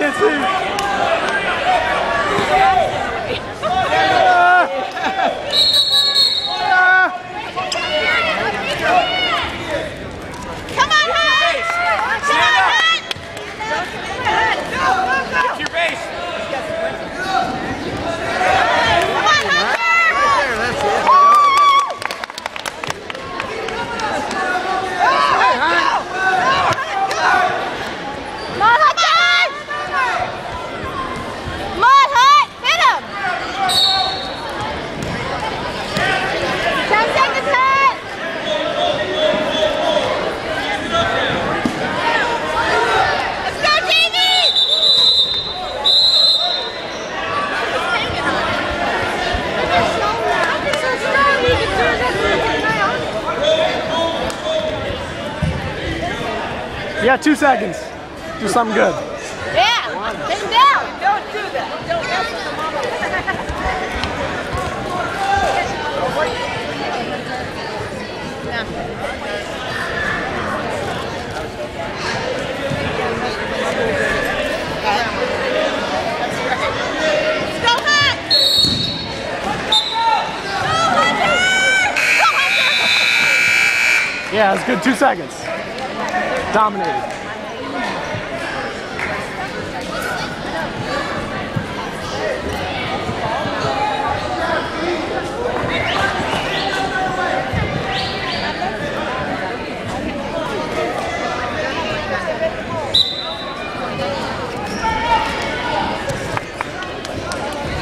Esqueci! Got two seconds. Do something good. Yeah, him down. Don't do that. Don't mess with the mama. Let's go, Hunt! Go, Hunter! Go, Hunter! Yeah, it's good. Two seconds. Dominated.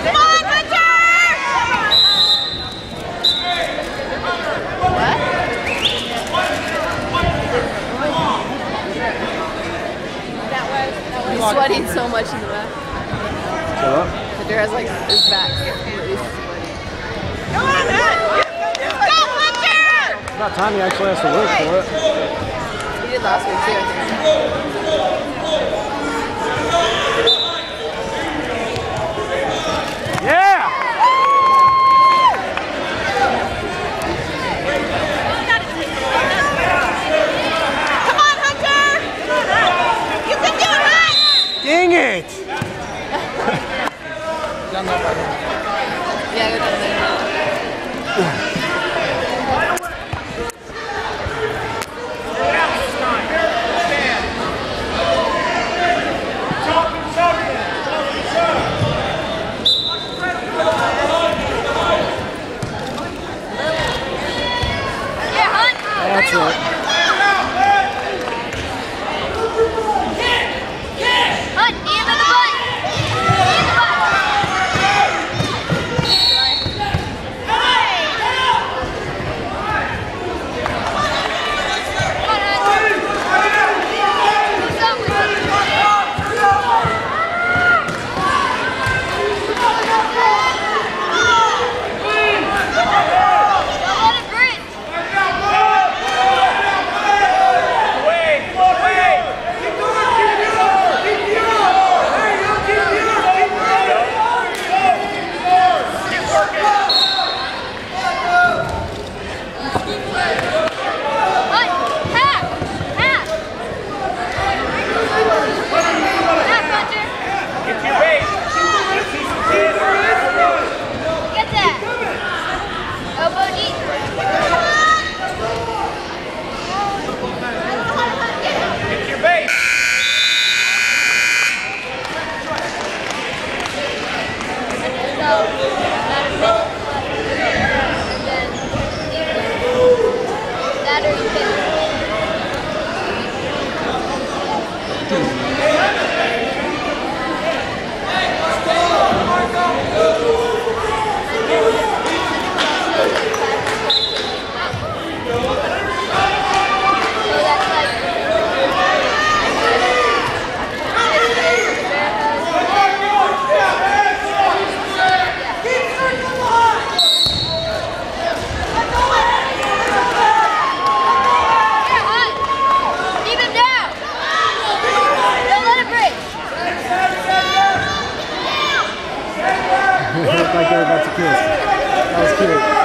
Come on, Hunter! He's sweating so much in the back. Shut up. The bear has like his back. He's Go, Hunter! It's about time he actually has to work for it. He did last week too. I think. Yeah! Come on, Hunter! You can do it, Hunt! Dang it! Yeah, go down there. Yeah, cute. That was cute.